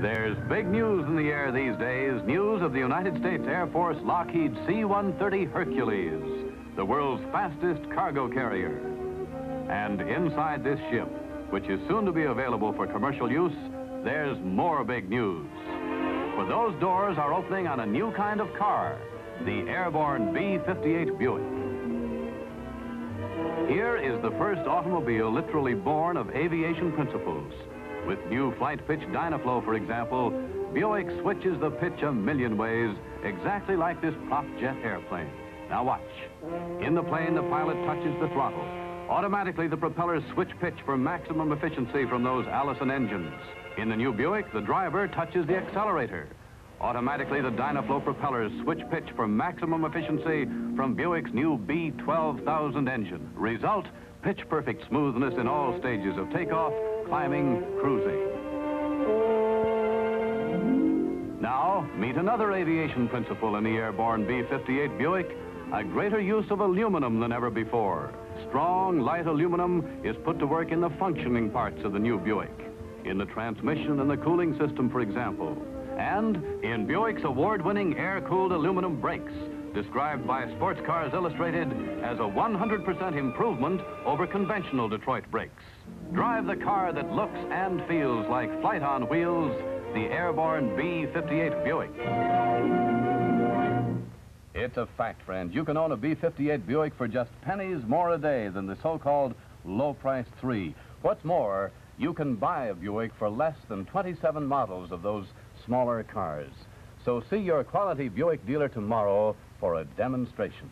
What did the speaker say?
There's big news in the air these days. News of the United States Air Force Lockheed C-130 Hercules, the world's fastest cargo carrier. And inside this ship, which is soon to be available for commercial use, there's more big news. For those doors are opening on a new kind of car, the airborne B-58 Buick. Here is the first automobile literally born of aviation principles. With new flight pitch Dynaflow, for example, Buick switches the pitch a million ways, exactly like this prop jet airplane. Now watch. In the plane, the pilot touches the throttle. Automatically, the propellers switch pitch for maximum efficiency from those Allison engines. In the new Buick, the driver touches the accelerator. Automatically, the Dynaflow propellers switch pitch for maximum efficiency from Buick's new B12000 engine. Result, pitch-perfect smoothness in all stages of takeoff, climbing, cruising. Now, meet another aviation principle in the airborne B-58 Buick, a greater use of aluminum than ever before. Strong, light aluminum is put to work in the functioning parts of the new Buick. In the transmission and the cooling system, for example. And in Buick's award-winning air-cooled aluminum brakes, described by Sports Cars Illustrated as a 100% improvement over conventional Detroit brakes. Drive the car that looks and feels like flight on wheels, the airborne B-58 Buick. It's a fact, friends. You can own a B-58 Buick for just pennies more a day than the so-called low-price 3. What's more, you can buy a Buick for less than 27 models of those smaller cars. So see your quality Buick dealer tomorrow for a demonstration.